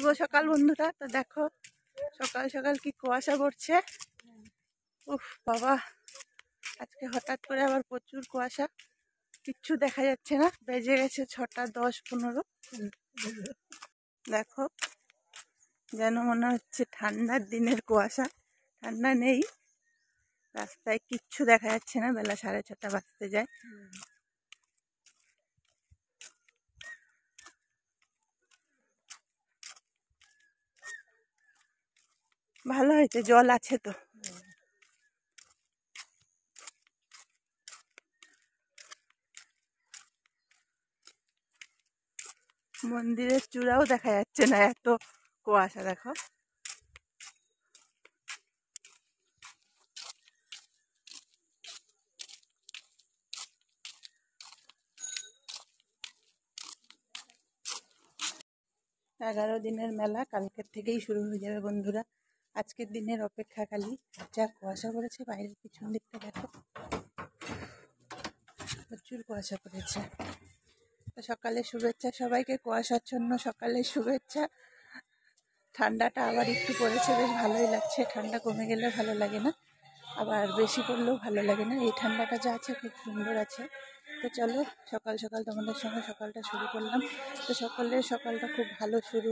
শুভ সকাল বন্ধুরা। তো দেখো, সকাল সকাল কি কুয়াশা পড়ছে। উফ, বাবা। আজকে হঠাৎ করে আবার প্রচুর কুয়াশা। কিচ্ছু দেখা যাচ্ছে না। বেজে গেছে ছটা দশ পনেরো। দেখো, যেন মনে হচ্ছে ঠান্ডার দিনের কুয়াশা। ঠান্ডা নেই। রাস্তায় কিচ্ছু দেখা যাচ্ছে না। বেলা সাড়ে ছটা বাজতে যায়। ভালো হয়েছে, জল আছে তো। মন্দিরের চূড়াও দেখা যাচ্ছে না, এত কুয়াশা, দেখো। এগারো দিনের মেলা, কালকের থেকেই শুরু হয়ে যাবে বন্ধুরা। আজকের দিনের অপেক্ষা খালি যা কুয়াশা পড়েছে বাইরের পিছন দিকটা দেখো। প্রচুর কুয়াশা পড়েছে। সকালে শুভেচ্ছা, সবাইকে কুয়াশাচ্ছন্ন সকালে শুভেচ্ছা। ঠান্ডাটা আবার একটু পড়েছে, বেশ ভালোই লাগছে। ঠান্ডা কমে গেলে ভালো লাগে না, আবার বেশি পড়লেও ভালো লাগে না। এই ঠান্ডাটা যা আছে খুব সুন্দর আছে। তো চলো, সকাল সকাল তোমাদের সঙ্গে সকালটা শুরু করলাম। তো সকলের সকালটা খুব ভালো শুরু